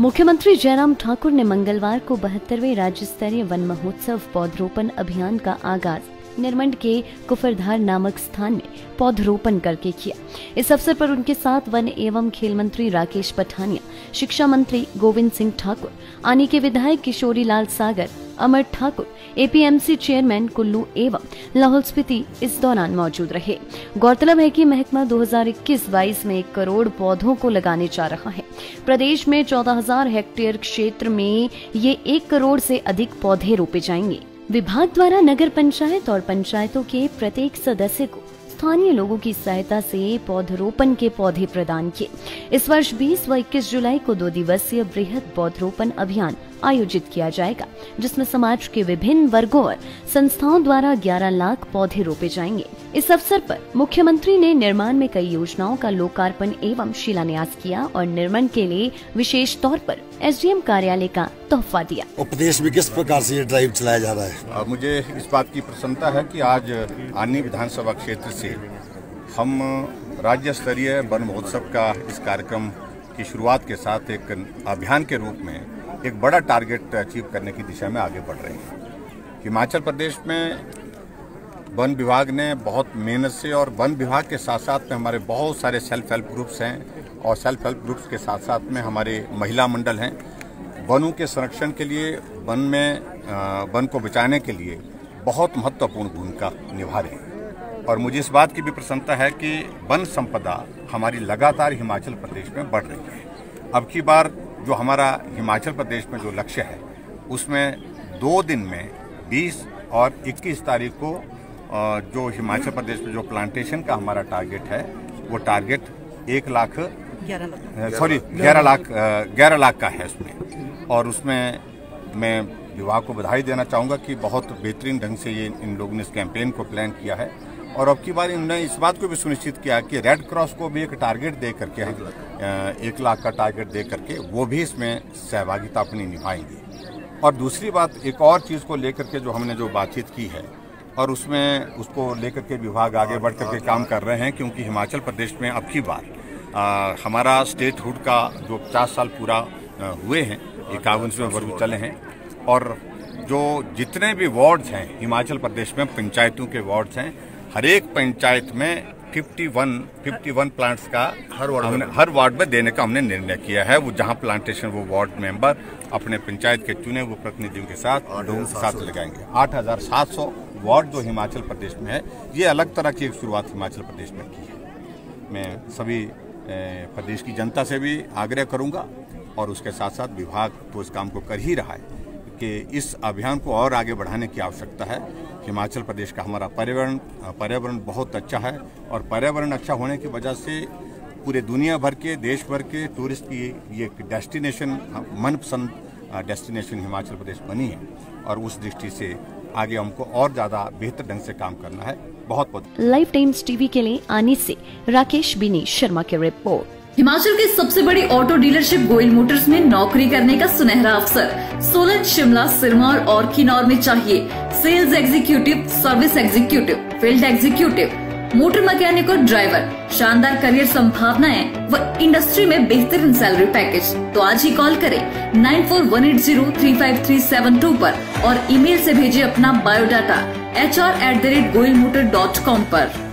मुख्यमंत्री जयराम ठाकुर ने मंगलवार को बहत्तरवे राज्य स्तरीय वन महोत्सव पौधरोपण अभियान का आगाज़ निर्मंड के कुफरधार नामक स्थान में पौधरोपण करके किया। इस अवसर पर उनके साथ वन एवं खेल मंत्री राकेश पठानिया, शिक्षा मंत्री गोविंद सिंह ठाकुर, आनी के विधायक किशोरी लाल सागर, अमर ठाकुर, एपीएमसी चेयरमैन कुल्लू एवं लाहौल स्पीति इस दौरान मौजूद रहे। गौरतलब है कि महकमा 2021-22 में एक करोड़ पौधों को लगाने जा रहा है। प्रदेश में 14,000 हेक्टेयर क्षेत्र में ये एक करोड़ से अधिक पौधे रोपे जाएँगे। विभाग द्वारा नगर पंचायत और पंचायतों के प्रत्येक सदस्य को स्थानीय लोगों की सहायता से पौधरोपण के पौधे प्रदान किए। इस वर्ष 20 व 21 जुलाई को दो दिवसीय बृहद पौधरोपण अभियान आयोजित किया जाएगा जिसमें समाज के विभिन्न वर्गों और संस्थाओं द्वारा 11 लाख पौधे रोपे जाएँगे। इस अवसर पर मुख्यमंत्री ने निर्माण में कई योजनाओं का लोकार्पण एवं शिलान्यास किया और निर्माण के लिए विशेष तौर पर एसडीएम कार्यालय का तोहफा दिया। और प्रदेश में किस प्रकार से ये ड्राइव चलाया जा रहा है? और मुझे इस बात की प्रसन्नता है कि आज आनी विधानसभा क्षेत्र से हम राज्य स्तरीय वन महोत्सव का इस कार्यक्रम की शुरुआत के साथ एक अभियान के रूप में एक बड़ा टारगेट अचीव करने की दिशा में आगे बढ़ रहे हैं। हिमाचल प्रदेश में वन विभाग ने बहुत मेहनत से और वन विभाग के साथ साथ में हमारे बहुत सारे सेल्फ हेल्प ग्रुप्स हैं और सेल्फ हेल्प ग्रुप्स के साथ साथ में हमारे महिला मंडल हैं। वनों के संरक्षण के लिए, वन में वन को बचाने के लिए बहुत महत्वपूर्ण भूमिका निभा रहे हैं। और मुझे इस बात की भी प्रसन्नता है कि वन संपदा हमारी लगातार हिमाचल प्रदेश में बढ़ रही है। अब की बार जो हमारा हिमाचल प्रदेश में जो लक्ष्य है, उसमें दो दिन में 20 और 21 तारीख को जो हिमाचल प्रदेश में जो प्लांटेशन का हमारा टारगेट है वो टारगेट एक लाख सॉरी ग्यारह लाख ग्यारह लाख का है उसमें। और उसमें मैं विभाग को बधाई देना चाहूँगा कि बहुत बेहतरीन ढंग से ये इन लोगों ने इस कैंपेन को प्लान किया है। और अब की बार इन्होंने इस बात को भी सुनिश्चित किया कि रेड क्रॉस को भी एक टारगेट दे करके एक लाख का टारगेट दे करके वो भी इसमें सहभागिता अपनी निभाएँगे। और दूसरी बात एक और चीज़ को लेकर के जो हमने जो बातचीत की है और उसमें उसको लेकर के विभाग आगे बढ़ करके काम कर रहे हैं क्योंकि हिमाचल प्रदेश में अब की बार आ, हमारा स्टेटहुड का जो पचास साल पूरा आ, हुए हैं इक्यावनवें वर्ग चले हैं और जो जितने भी वार्ड्स हैं हिमाचल प्रदेश में पंचायतों के वार्ड्स हैं हर एक पंचायत में 51 51 प्लांट्स का हर वार्ड में हर वार्ड में देने का हमने निर्णय किया है। वो जहाँ प्लांटेशन वो वार्ड मेंबर अपने पंचायत के चुने हुए प्रतिनिधियों के साथ साथ लगाएँगे आठ हज़ार सात सौ वार्ड जो हिमाचल प्रदेश में है ये अलग तरह की एक शुरुआत हिमाचल प्रदेश में की है। मैं सभी प्रदेश की जनता से भी आग्रह करूँगा और उसके साथ साथ विभाग तो इस काम को कर ही रहा है। कि इस अभियान को और आगे बढ़ाने की आवश्यकता है। हिमाचल प्रदेश का हमारा पर्यावरण पर्यावरण बहुत अच्छा है और पर्यावरण अच्छा होने की वजह से पूरे दुनिया भर के, देश भर के टूरिस्ट की ये डेस्टिनेशन, मनपसंद डेस्टिनेशन हिमाचल प्रदेश बनी है और उस दृष्टि से आगे हमको और ज़्यादा बेहतर ढंग से काम करना है। बहुत बहुत लाइफ टाइम्स टीवी के लिए आनी से राकेश बिनी शर्मा की रिपोर्ट। हिमाचल की सबसे बड़ी ऑटो डीलरशिप गोयल मोटर्स में नौकरी करने का सुनहरा अवसर। सोलन, शिमला, सिरमौर और किन्नौर में चाहिए। Sales executive, service executive, field executive, motor mechanic और ड्राइवर, शानदार करियर संभावनाएँ व इंडस्ट्री में बेहतरीन सैलरी पैकेज। तो आज ही कॉल करें nine four one eight zero three five three seven two आरोप और ईमेल से भेजिए अपना biodata H R at the rate Goyal motor dot com आरोप